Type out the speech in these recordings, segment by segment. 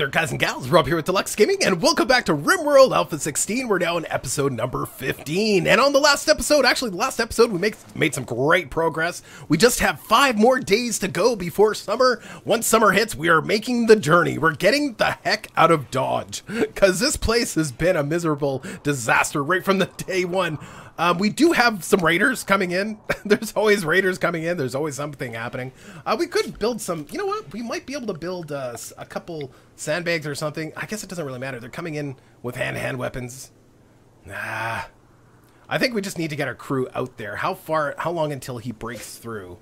there, guys and gals. Rob here with Deluks Gaming, and welcome back to RimWorld Alpha 16. We're now in episode number 15. And on the last episode, actually, the last episode, we make, made some great progress. We just have five more days to go before summer. Once summer hits, we are making the journey. We're getting the heck out of Dodge, because this place has been a miserable disaster right from the day one. Um, we do have some raiders coming in. There's always raiders coming in. There's always something happening. Uh, we could build some. You know what? We might be able to build uh, a couple sandbags or something. I guess it doesn't really matter. They're coming in with hand-to-hand weapons. Nah. I think we just need to get our crew out there. How far? How long until he breaks through?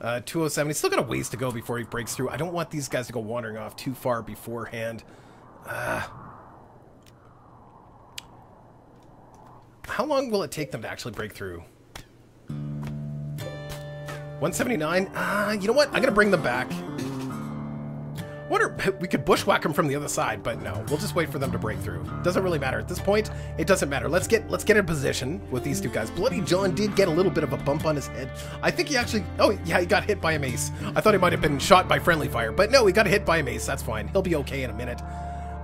Uh, 207. He's still got a ways to go before he breaks through. I don't want these guys to go wandering off too far beforehand. Uh, How long will it take them to actually break through? 179? Uh, you know what? I'm going to bring them back. Wonder we could bushwhack them from the other side, but no. We'll just wait for them to break through. Doesn't really matter at this point. It doesn't matter. Let's get let's get in position with these two guys. Bloody John did get a little bit of a bump on his head. I think he actually Oh, yeah, he got hit by a mace. I thought he might have been shot by friendly fire, but no, he got hit by a mace. That's fine. He'll be okay in a minute.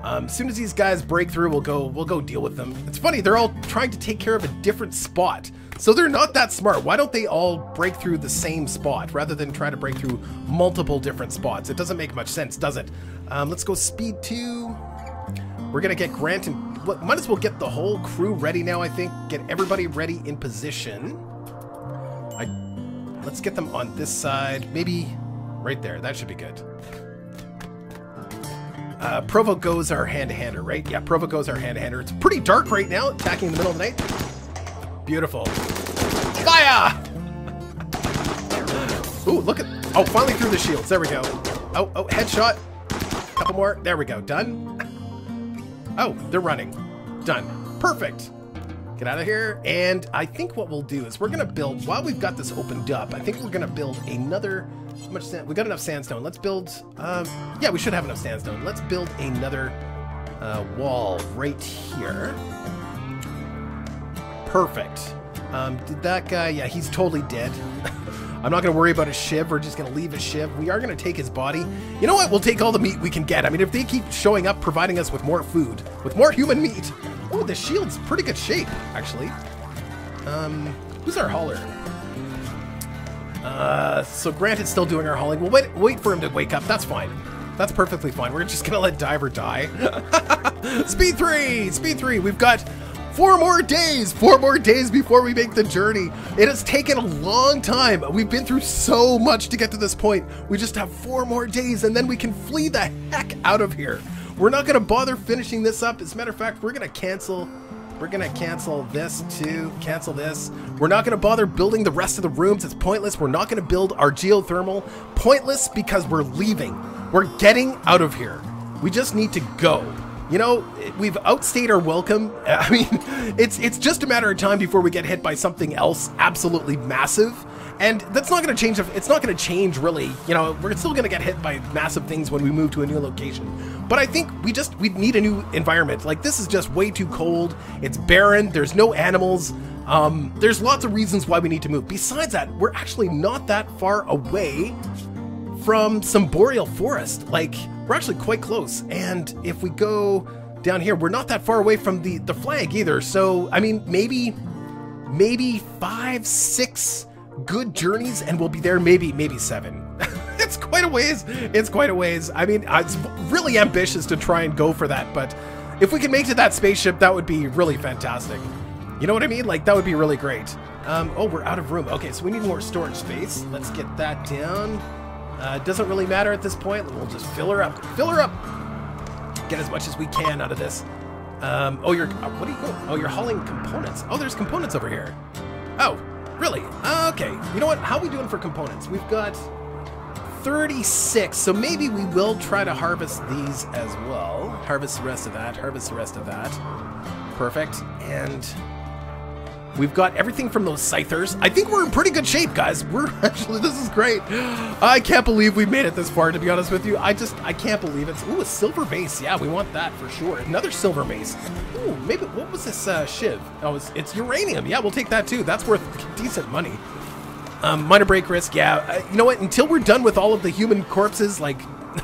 Um, as soon as these guys break through, we'll go we'll go deal with them. It's funny, they're all trying to take care of a different spot. So they're not that smart. Why don't they all break through the same spot rather than try to break through multiple different spots? It doesn't make much sense, does it? Um, let's go speed two. We're gonna get Grant and might as well get the whole crew ready now. I think get everybody ready in position. I let's get them on this side, maybe right there. That should be good. Uh, Provogo's our hand-to-hander, right? Yeah, Provogo's our hand-to-hander. It's pretty dark right now, attacking in the middle of the night. Beautiful. Fire! Ooh, look at... Oh, finally through the shields. There we go. Oh, oh, headshot. Couple more. There we go. Done. Oh, they're running. Done. Perfect. Get out of here. And I think what we'll do is we're going to build, while we've got this opened up, I think we're going to build another how much sand? We got enough sandstone. Let's build. Um, yeah, we should have enough sandstone. Let's build another uh, wall right here. Perfect. Um, did that guy? Yeah, he's totally dead. I'm not going to worry about his shiv. We're just going to leave his shiv. We are going to take his body. You know what? We'll take all the meat we can get. I mean, if they keep showing up, providing us with more food, with more human meat. Oh, the shield's pretty good shape, actually. Um, who's our hauler? Uh, so Grant is still doing our hauling. We'll wait, wait for him to wake up. That's fine. That's perfectly fine. We're just gonna let Diver die. speed three! Speed three! We've got four more days! Four more days before we make the journey. It has taken a long time. We've been through so much to get to this point. We just have four more days and then we can flee the heck out of here. We're not gonna bother finishing this up. As a matter of fact, we're gonna cancel we're gonna cancel this too, cancel this. We're not gonna bother building the rest of the rooms, it's pointless. We're not gonna build our geothermal. Pointless because we're leaving. We're getting out of here. We just need to go. You know, we've outstayed our welcome. I mean, it's it's just a matter of time before we get hit by something else absolutely massive. And that's not going to change. It's not going to change really. You know, we're still going to get hit by massive things when we move to a new location. But I think we just we need a new environment. Like this is just way too cold. It's barren. There's no animals. Um, there's lots of reasons why we need to move. Besides that, we're actually not that far away from some boreal forest. Like we're actually quite close. And if we go down here, we're not that far away from the the flag either. So I mean, maybe maybe five, six good journeys and we'll be there maybe maybe seven. It's quite a ways it's quite a ways. I mean it's really ambitious to try and go for that but if we can make to that spaceship that would be really fantastic. You know what i mean? Like that would be really great. Um, oh we're out of room. Okay so we need more storage space. Let's get that down uh, it doesn't really matter at this point we'll just fill her up fill her up get as much as we can out of this um, oh you're uh, what are you oh you're hauling components oh there's components over here oh Really? Okay. You know what? How are we doing for components? We've got 36, so maybe we will try to harvest these as well. Harvest the rest of that, harvest the rest of that. Perfect. And We've got everything from those scythers. I think we're in pretty good shape, guys. We're actually, this is great. I can't believe we've made it this far, to be honest with you. I just, I can't believe it. Ooh, a silver base. Yeah, we want that for sure. Another silver base. Ooh, maybe, what was this uh, shiv? Oh, it's, it's uranium. Yeah, we'll take that too. That's worth decent money. Um, minor break risk, yeah. Uh, you know what? Until we're done with all of the human corpses, like,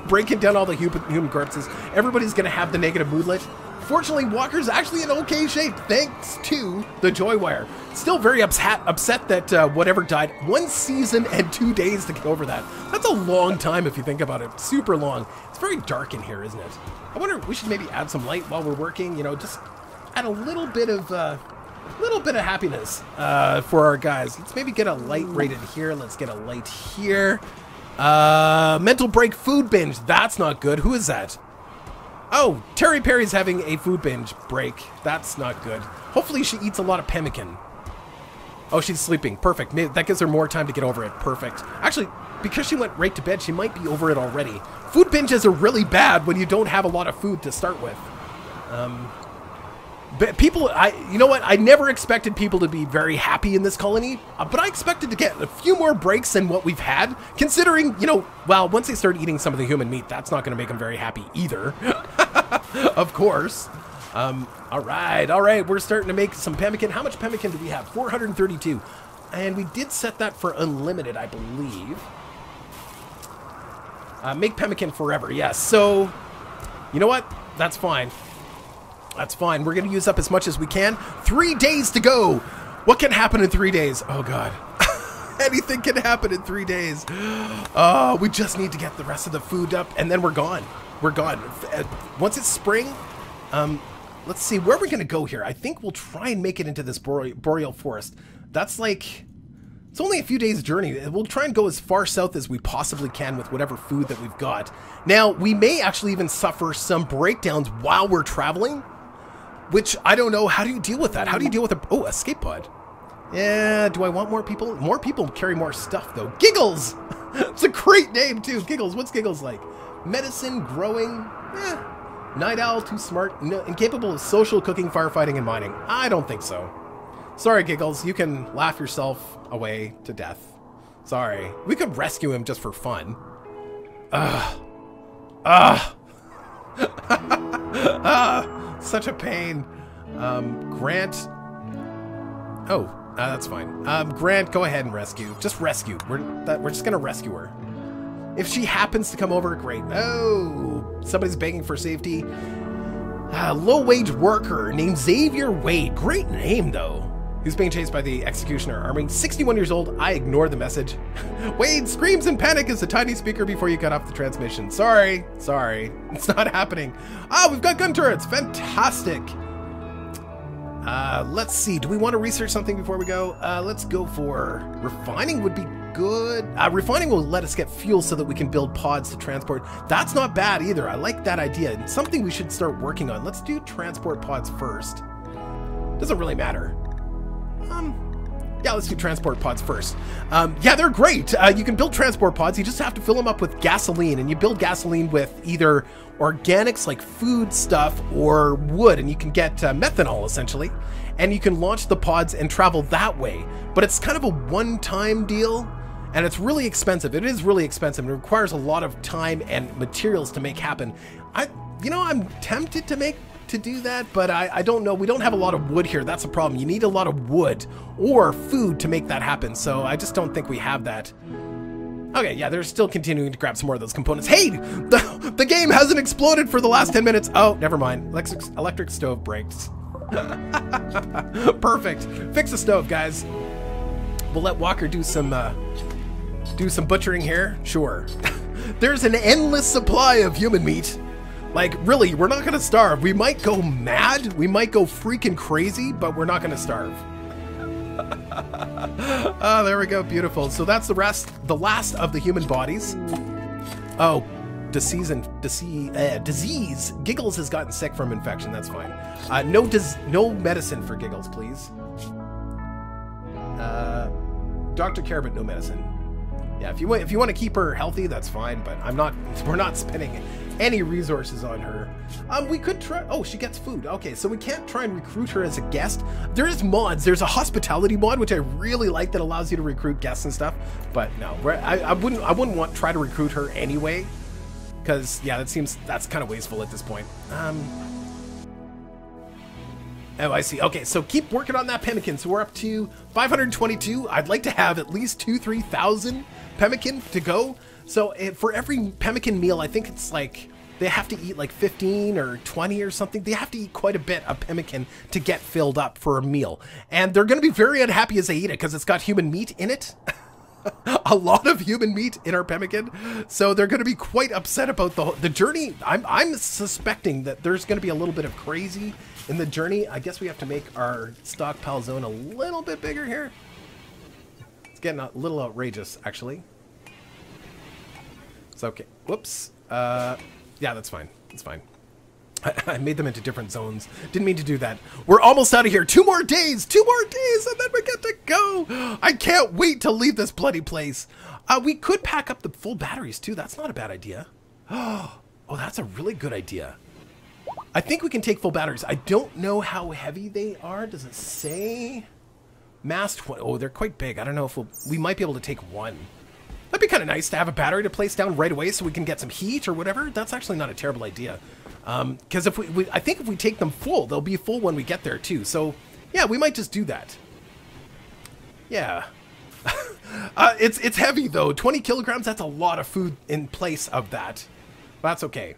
breaking down all the human, human corpses. Everybody's gonna have the negative moodlet. Fortunately, Walker's actually in okay shape thanks to the Joy Wire. Still very upset, upset that uh, whatever died. One season and two days to get over that. That's a long time if you think about it. Super long. It's very dark in here, isn't it? I wonder we should maybe add some light while we're working. You know, just add a little bit of uh, little bit of happiness uh, for our guys. Let's maybe get a light rated here. Let's get a light here. Uh, mental break food binge. That's not good. Who is that? Oh, Terry Perry's having a food binge break. That's not good. Hopefully she eats a lot of pemmican. Oh, she's sleeping. Perfect. That gives her more time to get over it. Perfect. Actually, because she went right to bed, she might be over it already. Food binges are really bad when you don't have a lot of food to start with. Um, people, I, you know what? I never expected people to be very happy in this colony, uh, but I expected to get a few more breaks than what we've had, considering, you know, well, once they start eating some of the human meat, that's not going to make them very happy either. of course. Um, all right, all right, we're starting to make some pemmican. How much pemmican do we have? 432. And we did set that for unlimited, I believe. Uh, make pemmican forever, yes. So, you know what? That's fine. That's fine. We're going to use up as much as we can. Three days to go. What can happen in three days? Oh, God. Anything can happen in three days. Oh, we just need to get the rest of the food up, and then we're gone. We're gone. Uh, once it's spring, um, let's see, where are we going to go here? I think we'll try and make it into this boreal forest. That's like... It's only a few days' journey. We'll try and go as far south as we possibly can with whatever food that we've got. Now, we may actually even suffer some breakdowns while we're traveling which I don't know. How do you deal with that? How do you deal with a oh escape pod? Yeah, do I want more people? More people carry more stuff though. Giggles! it's a great name too. Giggles. What's Giggles like? Medicine, growing, eh. Night owl, too smart, no, incapable of social cooking, firefighting, and mining. I don't think so. Sorry, Giggles. You can laugh yourself away to death. Sorry. We could rescue him just for fun. Ugh. Ugh. ah. Such a pain. Um, Grant. Oh, uh, that's fine. Um, Grant, go ahead and rescue. Just rescue. We're that, we're just gonna rescue her. If she happens to come over, great. Oh, somebody's begging for safety. Uh, low-wage worker named Xavier Wade. Great name, though. Who's being chased by the executioner army. 61 years old. I ignore the message. Wade screams in panic as the tiny speaker before you cut off the transmission. Sorry, sorry. It's not happening. Ah, oh, we've got gun turrets. Fantastic. Uh, let's see. Do we want to research something before we go? Uh, let's go for refining would be good. Uh, refining will let us get fuel so that we can build pods to transport. That's not bad either. I like that idea. It's something we should start working on. Let's do transport pods first. Doesn't really matter. Um, yeah, let's do transport pods first. Um, yeah, they're great. Uh, you can build transport pods. You just have to fill them up with gasoline, and you build gasoline with either organics like food stuff or wood, and you can get uh, methanol essentially. And you can launch the pods and travel that way. But it's kind of a one-time deal, and it's really expensive. It is really expensive. And it requires a lot of time and materials to make happen. I, you know, I'm tempted to make to do that, but I, I don't know. We don't have a lot of wood here. That's a problem. You need a lot of wood or food to make that happen. So I just don't think we have that. Okay, yeah, they're still continuing to grab some more of those components. Hey, the, the game hasn't exploded for the last 10 minutes. Oh, never mind. Electric, electric stove breaks. Perfect. Fix the stove, guys. We'll let Walker do some, uh, do some butchering here. Sure. There's an endless supply of human meat. Like, really, we're not gonna starve. We might go mad, we might go freaking crazy, but we're not gonna starve. oh, there we go, beautiful. So that's the rest, the last of the human bodies. Oh, disease and disease, uh, disease. Giggles has gotten sick from infection. That's fine. Uh, no, dis no medicine for Giggles, please. Uh, Doctor care, but no medicine. Yeah, if you if you want to keep her healthy, that's fine. But I'm not. We're not spending any resources on her. Um, we could try. Oh, she gets food. Okay, so we can't try and recruit her as a guest. There is mods. There's a hospitality mod which I really like that allows you to recruit guests and stuff. But no, I, I wouldn't. I wouldn't want try to recruit her anyway. Because yeah, that seems that's kind of wasteful at this point. Um. Oh, I see. Okay, so keep working on that pemmican. So we're up to 522. I'd like to have at least two, 3,000 pemmican to go. So eh, for every pemmican meal, I think it's like they have to eat like 15 or 20 or something. They have to eat quite a bit of pemmican to get filled up for a meal. And they're going to be very unhappy as they eat it because it's got human meat in it. a lot of human meat in our pemmican. So they're going to be quite upset about the the journey. I'm I'm suspecting that there's going to be a little bit of crazy in the journey. I guess we have to make our stockpile zone a little bit bigger here. It's getting a little outrageous, actually. Okay. Whoops. Uh, yeah, that's fine. That's fine. I, made them into different zones. Didn't mean to do that. We're almost out of here. Two more days. Two more days, and then we get to go. I can't wait to leave this bloody place. Uh, we could pack up the full batteries too. That's not a bad idea. Oh, that's a really good idea. I think we can take full batteries. I don't know how heavy they are. Does it say? Mass 20. Oh, they're quite big. I don't know if we'll, we might be able to take one. That'd be kind of nice to have a battery to place down right away so we can get some heat or whatever. That's actually not a terrible idea. Because um, if we, we, I think if we take them full, they'll be full when we get there too. So, yeah, we might just do that. Yeah. uh, it's it's heavy though. 20 kilograms. That's a lot of food in place of that. That's okay.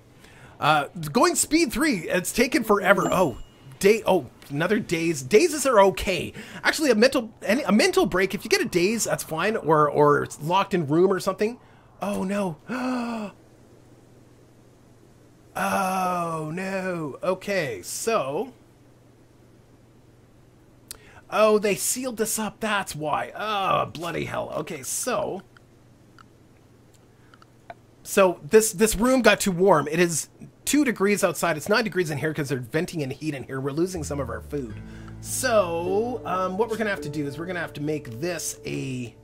Uh, going speed three. It's taken forever. Oh, day. Oh, another daze. Dazes are okay. Actually, a mental a mental break. If you get a daze, that's fine. Or or it's locked in room or something. Oh no. Oh, no. Okay, so... Oh, they sealed this up. That's why. Oh, bloody hell. Okay, so... So this this room got too warm. It is two degrees outside. It's nine degrees in here because they're venting in heat in here. We're losing some of our food. So um, what we're going to have to do is we're going to have to make this a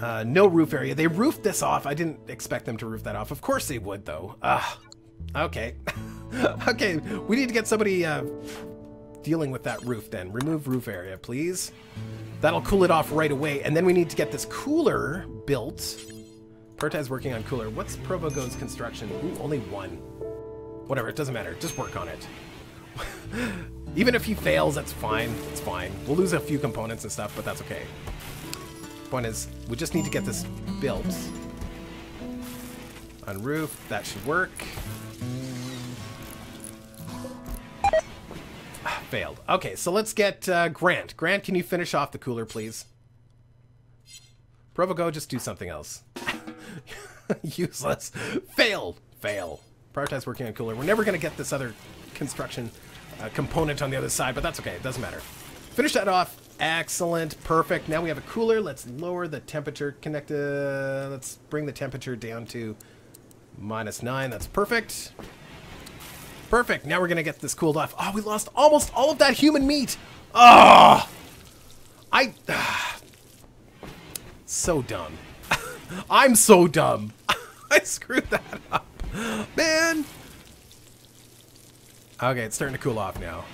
uh, no roof area. They roofed this off. I didn't expect them to roof that off. Of course they would, though. Ah, okay. okay, we need to get somebody uh, dealing with that roof then. Remove roof area, please. That'll cool it off right away. And then we need to get this cooler built. Prote's working on cooler. What's Provogo's construction? Ooh, only one. Whatever, it doesn't matter. Just work on it. Even if he fails, that's fine. It's fine. We'll lose a few components and stuff, but that's okay. Point is, we just need to get this built. On roof, that should work. Failed. Okay, so let's get uh, Grant. Grant, can you finish off the cooler, please? Provogo, just do something else. Useless. Fail. Fail. Prioritize working on cooler. We're never going to get this other construction uh, component on the other side, but that's okay. It doesn't matter. Finish that off. Excellent. Perfect. Now we have a cooler. Let's lower the temperature. Connect. Uh, let's bring the temperature down to minus nine. That's perfect. Perfect. Now we're going to get this cooled off. Oh, we lost almost all of that human meat. Oh, I... so dumb. I'm so dumb. I screwed that up. Man. Okay, it's starting to cool off now.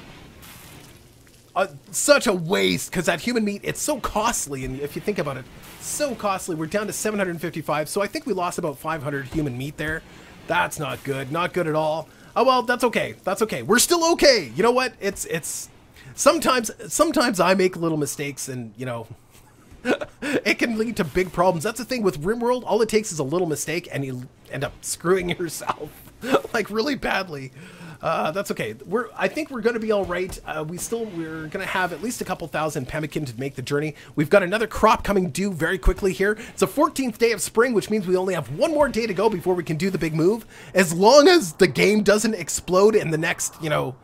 Uh, such a waste because that human meat it's so costly and if you think about it so costly. We're down to 755 so i think we lost about 500 human meat there. That's not good not good at all. Oh well that's okay that's okay. We're still okay. You know what? It's it's sometimes sometimes i make little mistakes and you know it can lead to big problems that's the thing with rimworld all it takes is a little mistake and you end up screwing yourself like really badly uh, that's okay. We're I think we're going to be all right. Uh, we still we're going to have at least a couple thousand pemmican to make the journey. We've got another crop coming due very quickly here. It's the 14th day of spring, which means we only have one more day to go before we can do the big move. As long as the game doesn't explode in the next, you know,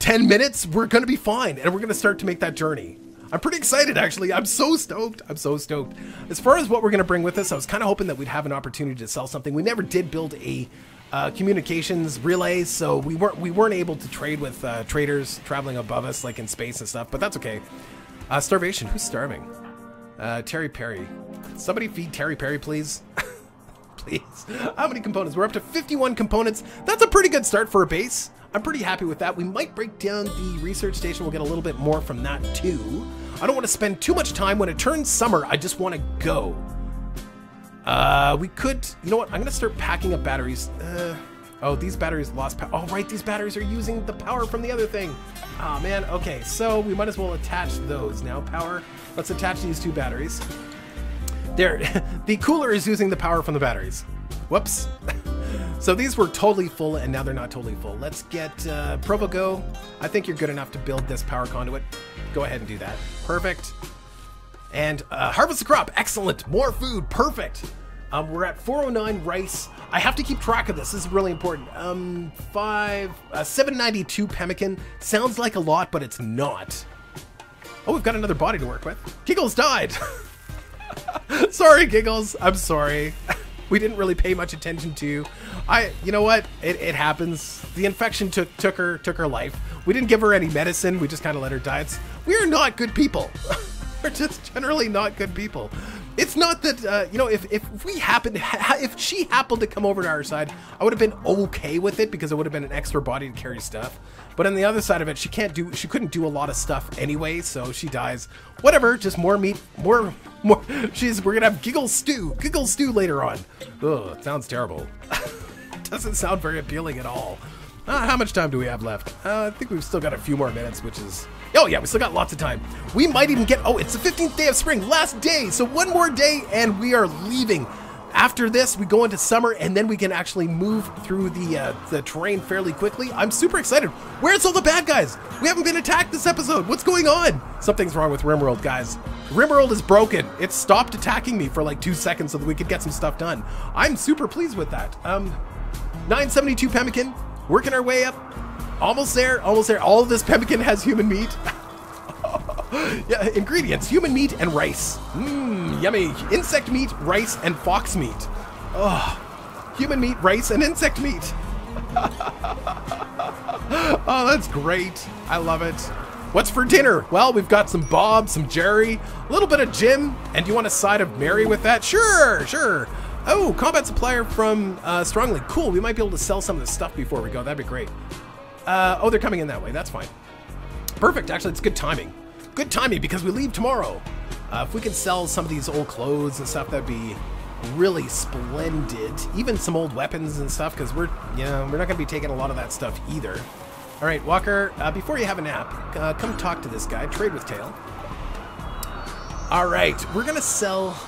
10 minutes, we're going to be fine and we're going to start to make that journey. I'm pretty excited, actually. I'm so stoked. I'm so stoked. As far as what we're going to bring with us, I was kind of hoping that we'd have an opportunity to sell something. We never did build a uh, communications relays, so we weren't we weren't able to trade with uh, traders traveling above us, like in space and stuff. But that's okay. Uh, starvation. Who's starving? Uh, Terry Perry. Somebody feed Terry Perry, please. please. How many components? We're up to 51 components. That's a pretty good start for a base. I'm pretty happy with that. We might break down the research station. We'll get a little bit more from that too. I don't want to spend too much time. When it turns summer, I just want to go. Uh, we could, you know what? I'm gonna start packing up batteries. Uh, oh, these batteries lost power. Oh, right, these batteries are using the power from the other thing. Oh man, okay, so we might as well attach those now. Power, let's attach these two batteries. There, the cooler is using the power from the batteries. Whoops. so these were totally full and now they're not totally full. Let's get uh, Provogo. I think you're good enough to build this power conduit. Go ahead and do that. Perfect. And uh, harvest the crop. Excellent. More food. Perfect. Um, we're at 409 rice. I have to keep track of this. This is really important. Um, five, uh, 792 pemmican. Sounds like a lot, but it's not. Oh, we've got another body to work with. Giggles died. sorry, Giggles. I'm sorry. we didn't really pay much attention to. I, you know what? It, it happens. The infection took took her took her life. We didn't give her any medicine. We just kind of let her die. It's, we are not good people. We're just generally not good people. It's not that uh, you know if if we happened if she happened to come over to our side, I would have been okay with it because it would have been an extra body to carry stuff. But on the other side of it, she can't do she couldn't do a lot of stuff anyway, so she dies. Whatever, just more meat, more more. She's we're gonna have giggle stew, giggle stew later on. Ugh, it sounds terrible. Doesn't sound very appealing at all. Uh, how much time do we have left? Uh, I think we've still got a few more minutes, which is... Oh yeah, we still got lots of time. We might even get... Oh, it's the 15th day of spring, last day. So one more day and we are leaving. After this, we go into summer and then we can actually move through the uh, the terrain fairly quickly. I'm super excited. Where's all the bad guys? We haven't been attacked this episode. What's going on? Something's wrong with RimWorld, guys. RimWorld is broken. It stopped attacking me for like two seconds so that we could get some stuff done. I'm super pleased with that. Um, 972 pemmican, working our way up. Almost there, almost there. All of this pemmican has human meat. yeah, ingredients, human meat and rice. Mmm, yummy. Insect meat, rice, and fox meat. Oh, human meat, rice, and insect meat. oh, that's great. I love it. What's for dinner? Well, we've got some Bob, some Jerry, a little bit of Jim, and you want a side of Mary with that? Sure, sure. Oh, combat supplier from uh, Strongly. Cool, we might be able to sell some of this stuff before we go. That'd be great. Uh, oh, they're coming in that way. That's fine. Perfect. Actually, it's good timing. Good timing because we leave tomorrow. Uh, if we can sell some of these old clothes and stuff, that'd be really splendid. Even some old weapons and stuff, because we're, you know, we're not going to be taking a lot of that stuff either. All right, Walker, uh, before you have a nap, uh, come talk to this guy. Trade with Tail. All right, we're going to sell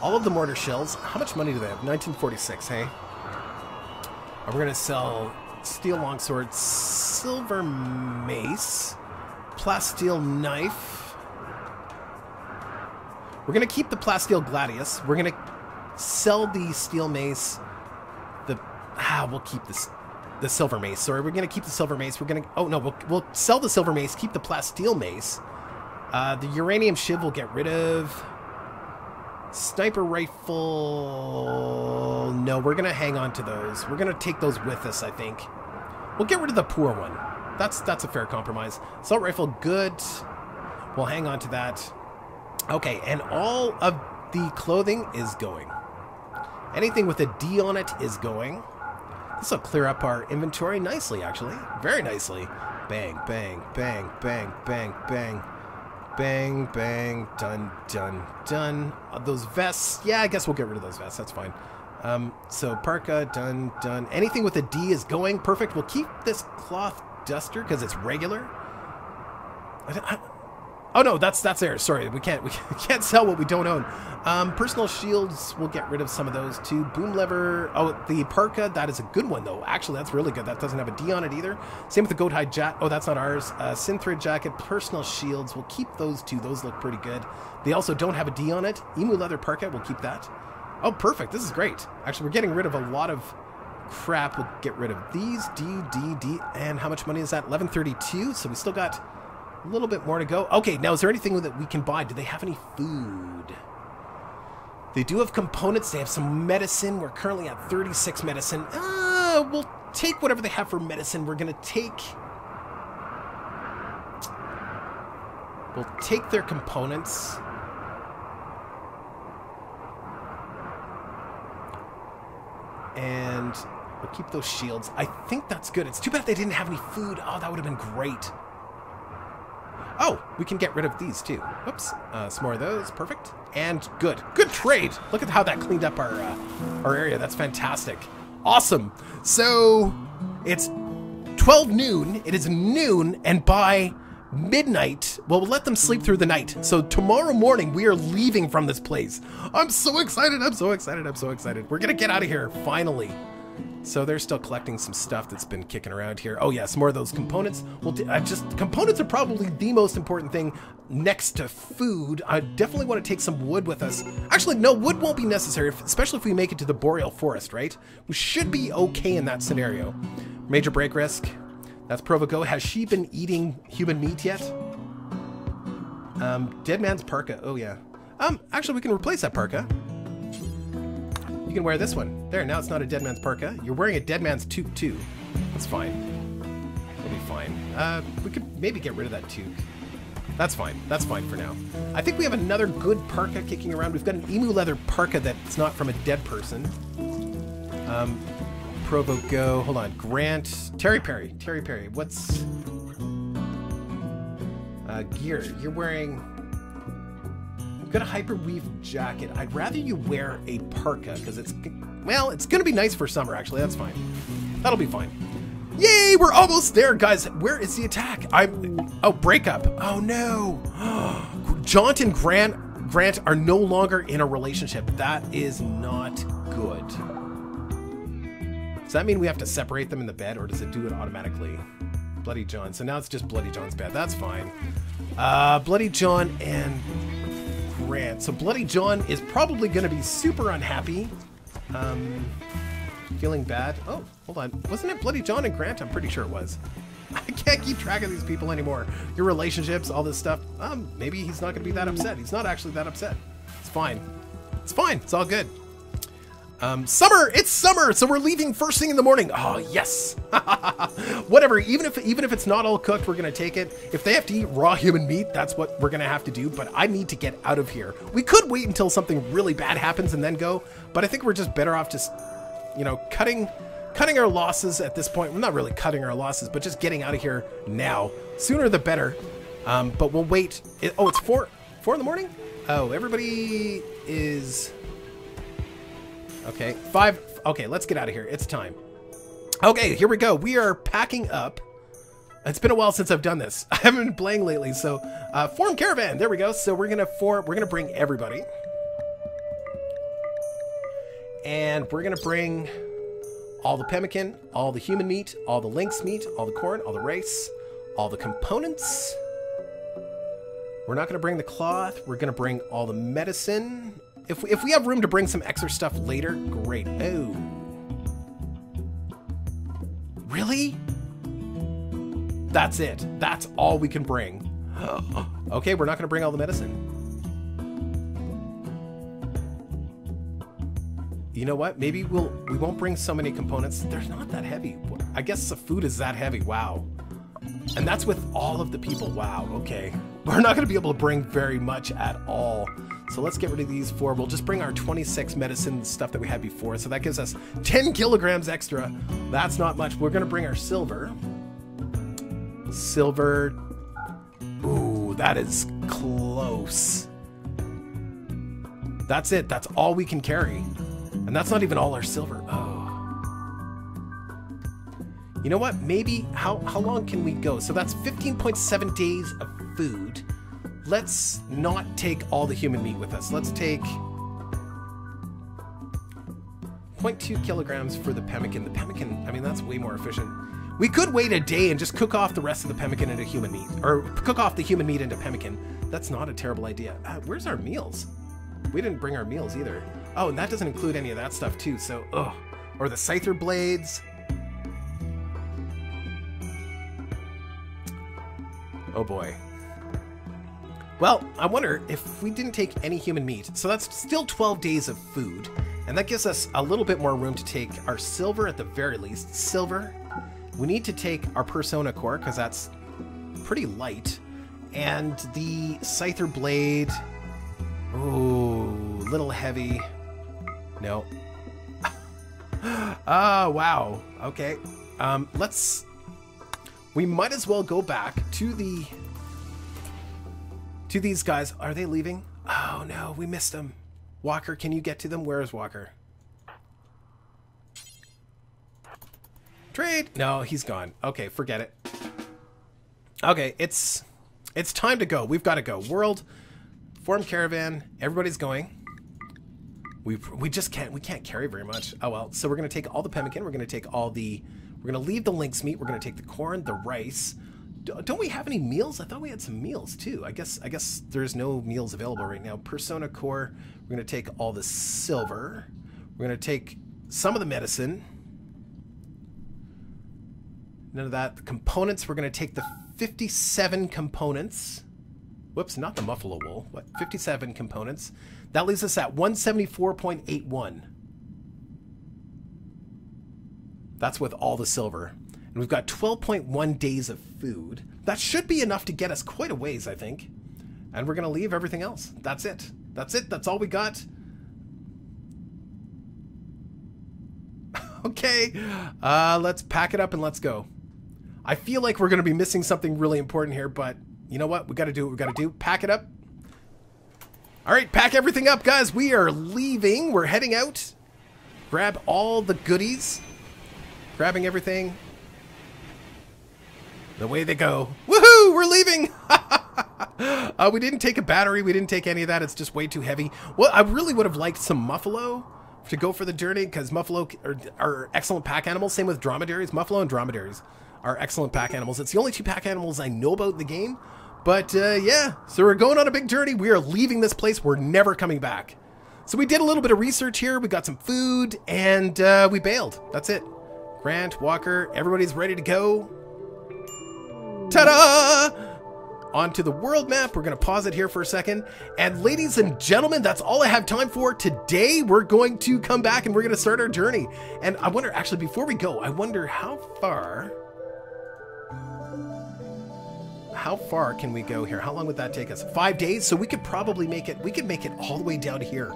all of the mortar shells. How much money do they have? 1946, hey? we're going to sell steel longsword, silver mace, plasteel knife. We're going to keep the plasteel gladius. We're going to sell the steel mace. The ah, we'll keep this the silver mace. Sorry, we're going to keep the silver mace. We're going to oh no, we'll we'll sell the silver mace, keep the plasteel mace. Uh, the uranium shiv we'll get rid of. Sniper rifle... No, we're going to hang on to those. We're going to take those with us, I think. We'll get rid of the poor one. That's that's a fair compromise. Assault rifle, good. We'll hang on to that. Okay, and all of the clothing is going. Anything with a D on it is going. This will clear up our inventory nicely, actually. Very nicely. Bang, bang, bang, bang, bang, bang. Bang, bang, done, done, done. Uh, those vests, yeah, I guess we'll get rid of those vests. That's fine. Um, so parka, done, done. Anything with a D is going. Perfect. We'll keep this cloth duster because it's regular. I, I, Oh no, that's that's there. Sorry, we can't we can't sell what we don't own. Um, personal shields, we'll get rid of some of those too. Boom lever. Oh, the parka, that is a good one though. Actually, that's really good. That doesn't have a D on it either. Same with the goat hide jacket. Oh, that's not ours. Uh, synthread jacket, personal shields. We'll keep those two. Those look pretty good. They also don't have a D on it. Emu leather parka. We'll keep that. Oh, perfect. This is great. Actually, we're getting rid of a lot of crap. We'll get rid of these. D, D, D. And how much money is that? 1132. So we still got a little bit more to go. Okay, now is there anything that we can buy? Do they have any food? They do have components. They have some medicine. We're currently at 36 medicine. Uh, we'll take whatever they have for medicine. We're going to take... We'll take their components. And we'll keep those shields. I think that's good. It's too bad they didn't have any food. Oh, that would have been great. Oh, we can get rid of these too. Whoops. Uh, some more of those. Perfect. And good. Good trade. Look at how that cleaned up our, uh, our area. That's fantastic. Awesome. So it's 12 noon. It is noon. And by midnight. Well, we'll let them sleep through the night. So tomorrow morning, we are leaving from this place. I'm so excited. I'm so excited. I'm so excited. We're going to get out of here, finally. So they're still collecting some stuff that's been kicking around here. Oh some more of those components. Well, I just components are probably the most important thing next to food. I definitely want to take some wood with us. Actually, no, wood won't be necessary, especially if we make it to the boreal forest, right? We should be okay in that scenario. Major break risk. That's Provogo. Has she been eating human meat yet? Um, Dead Man's Parka. Oh yeah. Um, actually, we can replace that parka can wear this one. There, now it's not a dead man's parka. You're wearing a dead man's toque too. That's fine. It'll be fine. Uh, we could maybe get rid of that toque. That's fine. That's fine for now. I think we have another good parka kicking around. We've got an emu leather parka that's not from a dead person. Um, Provo Go. Hold on. Grant. Terry Perry. Terry Perry. What's... Uh, gear. You're wearing got a hyperweave jacket. I'd rather you wear a parka because it's, well, it's going to be nice for summer, actually. That's fine. That'll be fine. Yay, we're almost there, guys. Where is the attack? I'm, oh, breakup. Oh, no. Jaunt and Grant, Grant are no longer in a relationship. That is not good. Does that mean we have to separate them in the bed, or does it do it automatically? Bloody John. So now it's just Bloody John's bed. That's fine. Uh, Bloody John and Grant. So Bloody John is probably going to be super unhappy. Um, feeling bad. Oh, hold on. Wasn't it Bloody John and Grant? I'm pretty sure it was. I can't keep track of these people anymore. Your relationships, all this stuff. Um, maybe he's not going to be that upset. He's not actually that upset. It's fine. It's fine. It's all good. Um, summer! It's summer, so we're leaving first thing in the morning. Oh yes, whatever. Even if even if it's not all cooked, we're gonna take it. If they have to eat raw human meat, that's what we're gonna have to do. But I need to get out of here. We could wait until something really bad happens and then go, but I think we're just better off just, you know, cutting cutting our losses at this point. We're not really cutting our losses, but just getting out of here now. Sooner the better. Um, but we'll wait. It, oh, it's four four in the morning. Oh, everybody is Okay, five. Okay, let's get out of here. It's time. Okay, here we go. We are packing up. It's been a while since I've done this. I haven't been playing lately, so uh, form caravan. There we go. So we're gonna form. We're gonna bring everybody, and we're gonna bring all the pemmican, all the human meat, all the lynx meat, all the corn, all the rice, all the components. We're not gonna bring the cloth. We're gonna bring all the medicine, if we, if we have room to bring some extra stuff later, great. Oh. Really? That's it. That's all we can bring. okay, we're not going to bring all the medicine. You know what? Maybe we'll we won't bring so many components. They're not that heavy. I guess the food is that heavy. Wow. And that's with all of the people. Wow. Okay. We're not going to be able to bring very much at all. So let's get rid of these four. We'll just bring our 26 medicine stuff that we had before. So that gives us 10 kilograms extra. That's not much. We're going to bring our silver. Silver. Ooh, that is close. That's it. That's all we can carry. And that's not even all our silver. Oh. You know what? Maybe, how, how long can we go? So that's 15.7 days of food let's not take all the human meat with us. Let's take 0.2 kilograms for the pemmican. The pemmican, I mean, that's way more efficient. We could wait a day and just cook off the rest of the pemmican into human meat, or cook off the human meat into pemmican. That's not a terrible idea. Uh, where's our meals? We didn't bring our meals either. Oh, and that doesn't include any of that stuff too, so, ugh. Or the scyther blades. Oh boy. Well, I wonder if we didn't take any human meat, so that's still 12 days of food, and that gives us a little bit more room to take our silver at the very least. Silver. We need to take our Persona Core, because that's pretty light, and the Scyther Blade. Ooh, little heavy. No. Ah, oh, wow. Okay. Um, let's... We might as well go back to the to these guys. Are they leaving? Oh no, we missed them. Walker, can you get to them? Where is Walker? Trade! No, he's gone. Okay, forget it. Okay, it's It's time to go. We've got to go. World, form caravan. Everybody's going. We we just can't we can't carry very much. Oh well. So we're gonna take all the pemmican. We're gonna take all the. We're gonna leave the lynx meat. We're gonna take the corn, the rice. Don't we have any meals? I thought we had some meals too. I guess I guess there's no meals available right now. Persona core. We're gonna take all the silver. We're gonna take some of the medicine. None of that. The components. We're gonna take the 57 components. Whoops, not the muffalo wool. What? 57 components. That leaves us at 174.81. That's with all the silver. And we've got 12.1 days of food. That should be enough to get us quite a ways, I think. And we're going to leave everything else. That's it. That's it. That's all we got. okay. Uh, let's pack it up and let's go. I feel like we're going to be missing something really important here, but you know what? We got to do what we got to do. Pack it up. All right, pack everything up, guys. We are leaving. We're heading out. Grab all the goodies. Grabbing everything. The way they go. Woohoo! We're leaving! uh, we didn't take a battery. We didn't take any of that. It's just way too heavy. Well, I really would have liked some Muffalo to go for the journey because Muffalo are, are excellent pack animals. Same with dromedaries. Muffalo and dromedaries are excellent pack animals. It's the only two pack animals I know about in the game. But uh, yeah, so we're going on a big journey. We are leaving this place. We're never coming back. So we did a little bit of research here. We got some food and uh, we bailed. That's it. Grant, Walker, everybody's ready to go. Ta-da! Onto the world map. We're going to pause it here for a second. And ladies and gentlemen, that's all I have time for today. We're going to come back and we're going to start our journey. And I wonder, actually, before we go, I wonder how far how far can we go here? How long would that take us? Five days? So we could probably make it, we could make it all the way down here.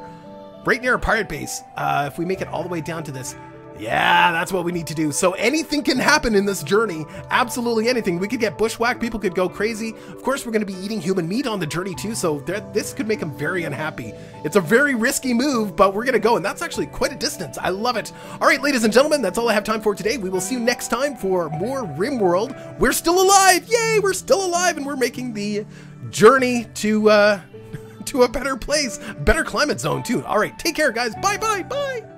Right near a pirate base. Uh, if we make it all the way down to this, yeah, that's what we need to do. So anything can happen in this journey. Absolutely anything. We could get bushwhacked. People could go crazy. Of course, we're going to be eating human meat on the journey too. So this could make them very unhappy. It's a very risky move, but we're going to go. And that's actually quite a distance. I love it. All right, ladies and gentlemen, that's all I have time for today. We will see you next time for more RimWorld. We're still alive. Yay, we're still alive. And we're making the journey to, uh, to a better place, better climate zone too. All right, take care, guys. Bye, bye, bye.